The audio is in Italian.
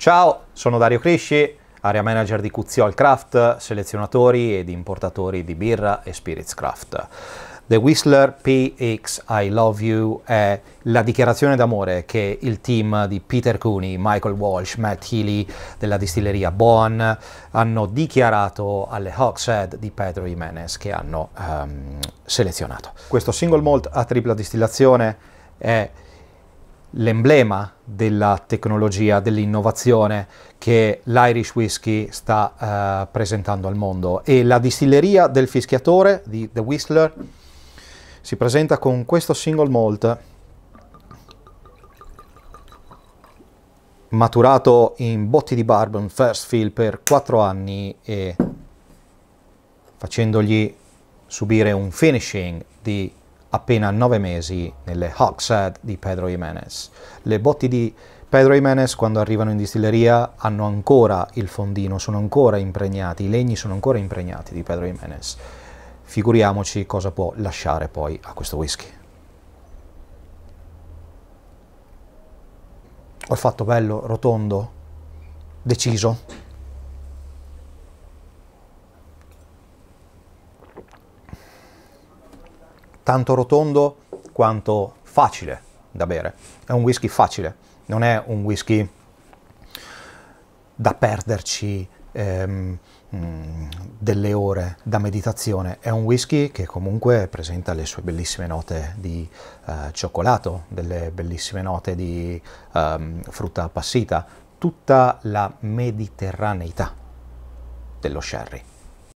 Ciao, sono Dario Crisci, area manager di Cuziol Craft, selezionatori ed importatori di birra e spirits craft. The Whistler PX I Love You è la dichiarazione d'amore che il team di Peter Cooney, Michael Walsh, Matt Healy della distilleria Boan hanno dichiarato alle Hogshead di Pedro Jimenez che hanno um, selezionato. Questo single malt a tripla distillazione è l'emblema della tecnologia, dell'innovazione che l'Irish Whiskey sta uh, presentando al mondo. E la distilleria del fischiatore di The Whistler si presenta con questo single malt maturato in botti di bourbon first fill per 4 anni e facendogli subire un finishing di appena nove mesi nelle Hogshead di Pedro Jimenez. Le botti di Pedro Jimenez quando arrivano in distilleria hanno ancora il fondino, sono ancora impregnati, i legni sono ancora impregnati di Pedro Jimenez. Figuriamoci cosa può lasciare poi a questo whisky. Ho fatto bello, rotondo, deciso. Tanto rotondo quanto facile da bere. È un whisky facile, non è un whisky da perderci ehm, mm, delle ore da meditazione. È un whisky che comunque presenta le sue bellissime note di eh, cioccolato, delle bellissime note di ehm, frutta appassita, tutta la mediterraneità dello sherry.